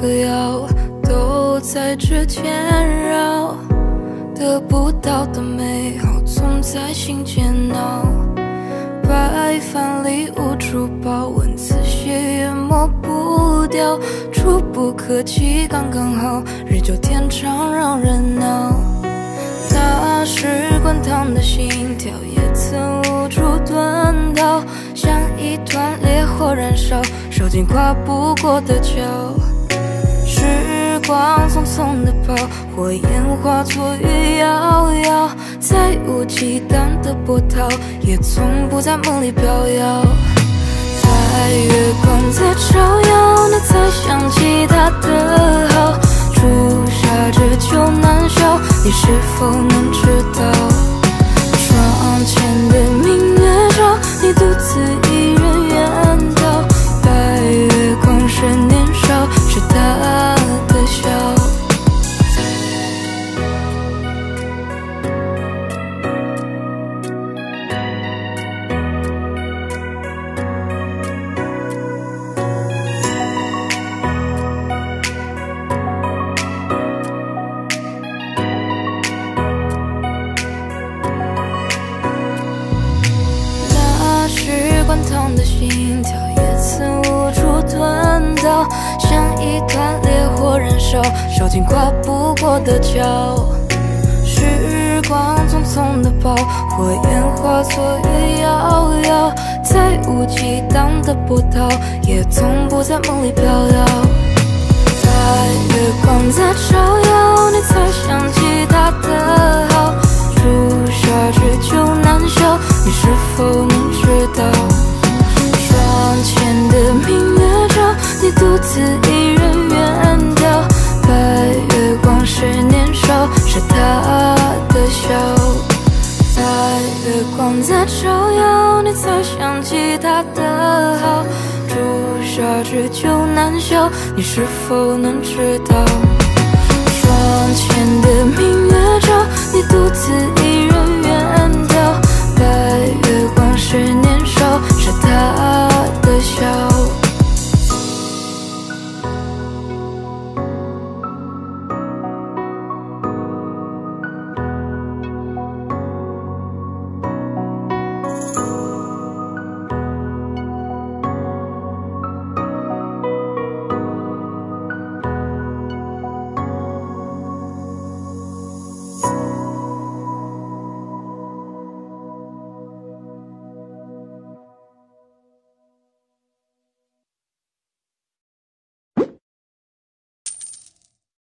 歌谣都在指尖绕，得不到的美好总在心间闹。白饭里无处报，文字写也抹不掉，触不可及刚刚好，日久天长让人恼。那时滚烫的心跳也曾无处遁逃，像一团烈火燃烧，烧尽跨不过的桥。时光匆匆的跑，火焰化作雨遥遥，再无激荡的波涛，也从不在梦里飘摇。在月光在照耀，你才想起他的滚烫的心跳也曾无处遁逃，像一团烈火燃烧，烧尽跨不过的桥。时光匆匆的跑，火焰化作月遥遥，再无激荡的波涛，也从不在梦里飘摇。在月光在照耀，他的好。朱砂痣就难消，你是否能知道？